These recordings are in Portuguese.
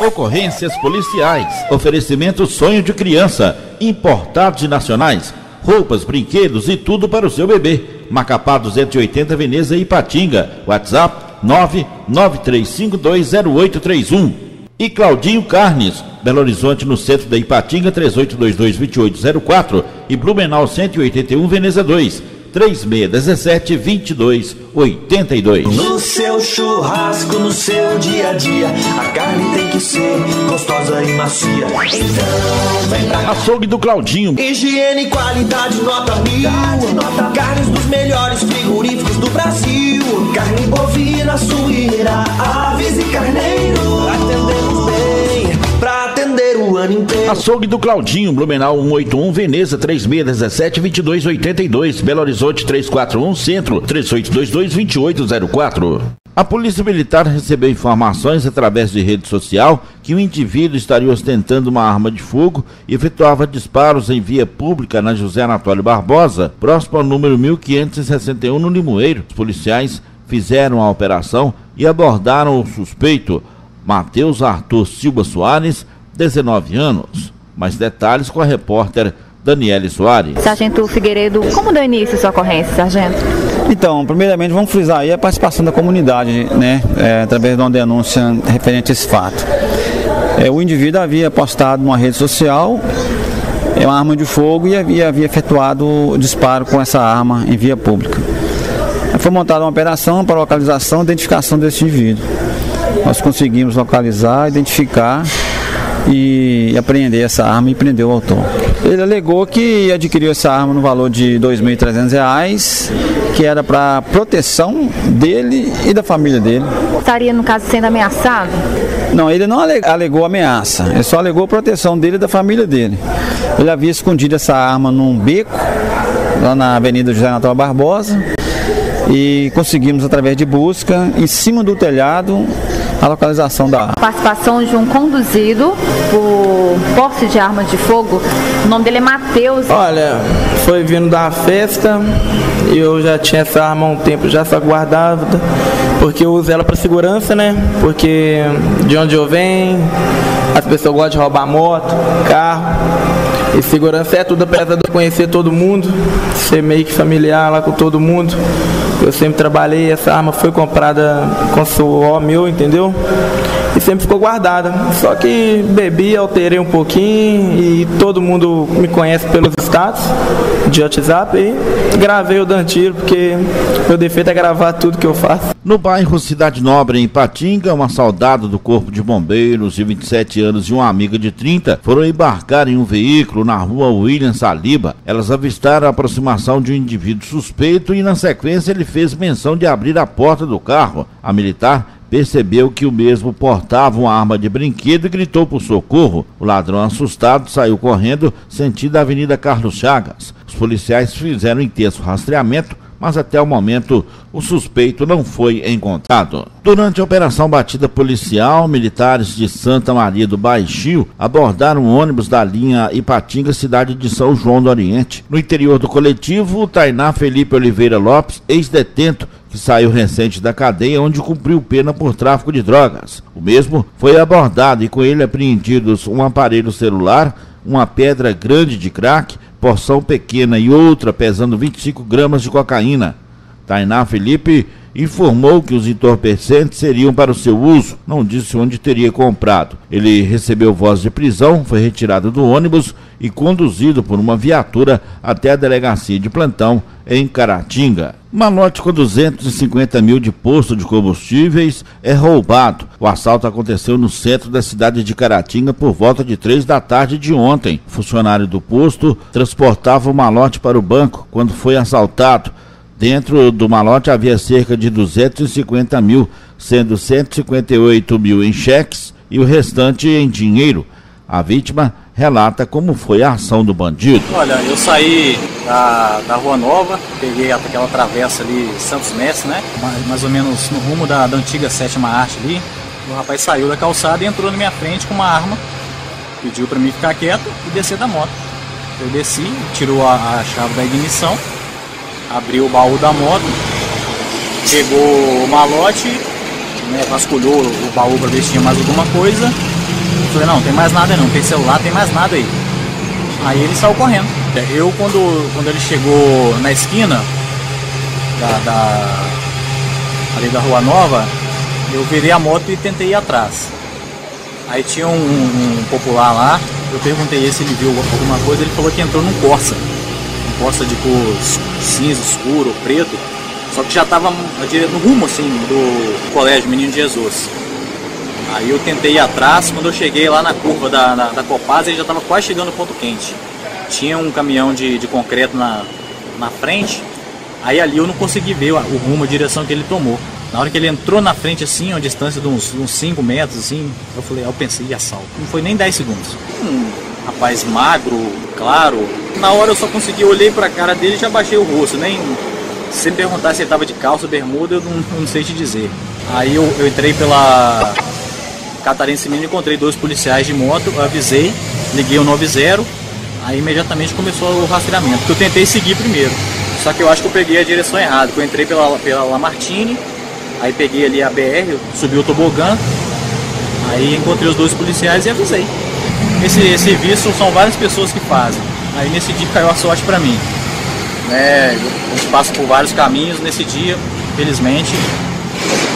Ocorrências policiais. Oferecimento sonho de criança. Importados e nacionais. Roupas, brinquedos e tudo para o seu bebê. Macapá 280 Veneza e Ipatinga. WhatsApp 993520831. E Claudinho Carnes, Belo Horizonte no centro da Ipatinga 38222804 e Blumenau 181 Veneza 2. 3617 2282. No seu churrasco, no seu dia a dia, a carne tem que ser gostosa e macia. Então vem pra Açougue do Claudinho. Higiene e qualidade, nota mil. Carnes dos melhores frigoríficos do Brasil. Carne bovina, suína, aves e Açougue do Claudinho, Blumenau 181, Veneza 3617 2282, Belo Horizonte 341, Centro 3822 2804. A Polícia Militar recebeu informações através de rede social que o indivíduo estaria ostentando uma arma de fogo e efetuava disparos em via pública na José Anatólio Barbosa, próximo ao número 1561 no Limoeiro. Os policiais fizeram a operação e abordaram o suspeito, Matheus Arthur Silva Soares, 19 anos. Mais detalhes com a repórter Daniele Soares. Sargento Figueiredo, como deu início a sua ocorrência, sargento? Então, primeiramente vamos frisar aí a participação da comunidade, né, é, através de uma denúncia referente a esse fato. É, o indivíduo havia postado numa rede social é, uma arma de fogo e havia, havia efetuado o disparo com essa arma em via pública. Foi montada uma operação para localização e identificação desse indivíduo. Nós conseguimos localizar, identificar e apreender essa arma e prender o autor. Ele alegou que adquiriu essa arma no valor de R$ 2.300, que era para proteção dele e da família dele. Estaria, no caso, sendo ameaçado? Não, ele não ale- alegou ameaça, ele só alegou proteção dele e da família dele. Ele havia escondido essa arma num beco, lá na Avenida José Natal Barbosa, e conseguimos, através de busca, em cima do telhado, a localização da arma. Participação de um conduzido por posse de armas de fogo. O nome dele é Matheus. Olha, foi vindo da festa e eu já tinha essa arma há um tempo já só guardada, porque eu uso ela para segurança, né? Porque de onde eu venho, as pessoas gostam de roubar moto, carro. E segurança é tudo, apesar de eu conhecer todo mundo, ser meio que familiar lá com todo mundo. Eu sempre trabalhei, essa arma foi comprada com suor meu, entendeu? E sempre ficou guardada. Só que bebi, alterei um pouquinho e todo mundo me conhece pelos status de WhatsApp e gravei o Dantiro, porque meu defeito é gravar tudo que eu faço. No bairro Cidade Nobre, em Patinga, uma soldada do Corpo de Bombeiros de 27 anos e uma amiga de 30 foram embarcar em um veículo na rua William Saliba. Elas avistaram a aproximação de um indivíduo suspeito e, na sequência, ele fez menção de abrir a porta do carro. A militar percebeu que o mesmo portava uma arma de brinquedo e gritou por socorro. O ladrão, assustado, saiu correndo sentido a Avenida Carlos Chagas. Os policiais fizeram intenso rastreamento, mas até o momento o suspeito não foi encontrado. Durante a operação batida policial, militares de Santa Maria do Baixio abordaram um ônibus da linha Ipatinga, cidade de São João do Oriente. No interior do coletivo, Tainá Felipe Oliveira Lopes, ex-detento, que saiu recente da cadeia onde cumpriu pena por tráfico de drogas. O mesmo foi abordado e com ele apreendidos um aparelho celular, uma pedra grande de crack, porção pequena e outra pesando 25 gramas de cocaína. Tainá Felipe informou que os entorpecentes seriam para o seu uso, não disse onde teria comprado. Ele recebeu voz de prisão, foi retirado do ônibus e conduzido por uma viatura até a delegacia de plantão em Caratinga. Malote com 250 mil de posto de combustíveis é roubado. O assalto aconteceu no centro da cidade de Caratinga por volta de três da tarde de ontem. Funcionário do posto transportava o malote para o banco quando foi assaltado. Dentro do malote havia cerca de 250 mil, sendo 158 mil em cheques e o restante em dinheiro. A vítima relata como foi a ação do bandido. Olha, eu saí da, da Rua Nova, peguei aquela travessa ali, Santos Mestre, né? Mais, mais ou menos no rumo da, da antiga sétima arte ali. O rapaz saiu da calçada e entrou na minha frente com uma arma. Pediu para mim ficar quieto e descer da moto. Eu desci, tirou a, a chave da ignição, abriu o baú da moto, pegou o malote, né, vasculhou o baú para ver se tinha mais alguma coisa falei, não, tem mais nada não, tem celular, tem mais nada aí. Aí ele saiu correndo. Eu quando, quando ele chegou na esquina da, da ali da Rua Nova, eu virei a moto e tentei ir atrás. Aí tinha um, um, popular lá, eu perguntei se ele viu alguma coisa, ele falou que entrou num Corsa. Um Corsa de cor cinza, escuro, preto. Só que já estava no rumo assim do colégio Menino Jesus. Aí eu tentei ir atrás, quando eu cheguei lá na curva da, da, da Copaz, ele já estava quase chegando no ponto quente. Tinha um caminhão de, de concreto na, na frente, aí ali eu não consegui ver o rumo, a direção que ele tomou. Na hora que ele entrou na frente assim, a distância de uns 5 metros assim, eu falei, eu pensei, assalto. Não foi nem 10 segundos. Um rapaz magro, claro. Na hora eu só consegui, olhei pra cara dele e já baixei o rosto, nem se perguntar se ele tava de calça bermuda, eu não, não sei te dizer. Aí eu, eu entrei pela Catarense Minas, encontrei dois policiais de moto, avisei, liguei o 90, aí imediatamente começou o rastreamento, porque eu tentei seguir primeiro. Só que eu acho que eu peguei a direção errada, eu entrei pela, pela Lamartine, aí peguei ali a BR, subi o tobogã, aí encontrei os dois policiais e avisei. Esse, serviço são várias pessoas que fazem. Aí nesse dia caiu a sorte para mim. Né? A gente passa por vários caminhos nesse dia, felizmente,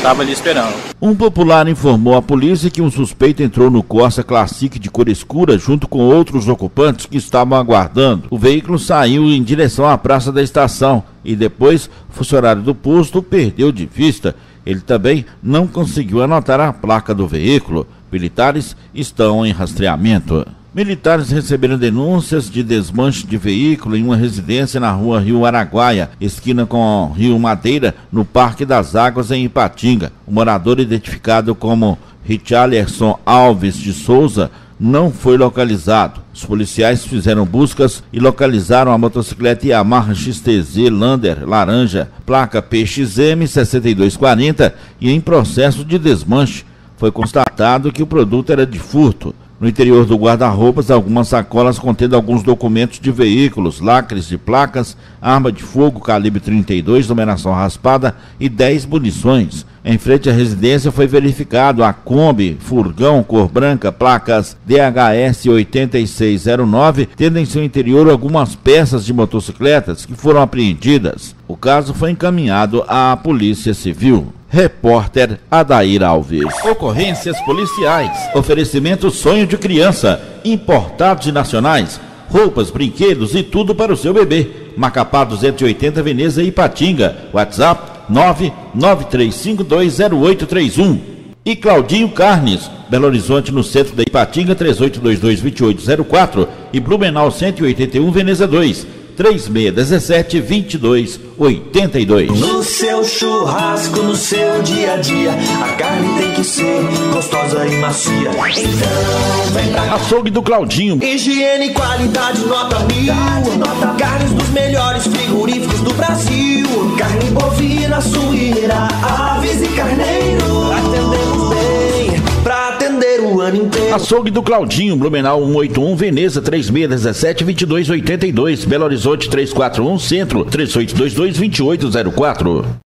estava ali esperando. Um popular informou à polícia que um suspeito entrou no Corsa Classic de cor escura junto com outros ocupantes que estavam aguardando. O veículo saiu em direção à praça da estação e depois o funcionário do posto perdeu de vista. Ele também não conseguiu anotar a placa do veículo. Militares estão em rastreamento. Militares receberam denúncias de desmanche de veículo em uma residência na rua Rio Araguaia, esquina com Rio Madeira, no Parque das Águas, em Ipatinga. O morador, identificado como Richarlison Alves de Souza, não foi localizado. Os policiais fizeram buscas e localizaram a motocicleta Yamaha XTZ Lander laranja, placa PXM 6240 e em processo de desmanche. Foi constatado que o produto era de furto. No interior do guarda-roupas, algumas sacolas contendo alguns documentos de veículos, lacres de placas, arma de fogo calibre 32, numeração raspada e 10 munições. Em frente à residência foi verificado a Kombi, furgão cor branca, placas DHS 8609, tendo em seu interior algumas peças de motocicletas que foram apreendidas. Caso foi encaminhado à Polícia Civil. Repórter Adair Alves. Ocorrências policiais. Oferecimento sonho de criança. Importados e nacionais. Roupas, brinquedos e tudo para o seu bebê. Macapá 280 Veneza e Patinga. WhatsApp 993520831. E Claudinho Carnes, Belo Horizonte no centro da Ipatinga 38222804 e Blumenau 181 Veneza 2. 3617 2282. No seu churrasco, no seu dia a dia, a carne tem que ser gostosa e macia. Então vem pra Açougue do Claudinho. Higiene e qualidade, nota mil. Carnes dos melhores Açougue do Claudinho, Blumenau 181, Veneza 3617 2282, Belo Horizonte 341, Centro 3822 2804.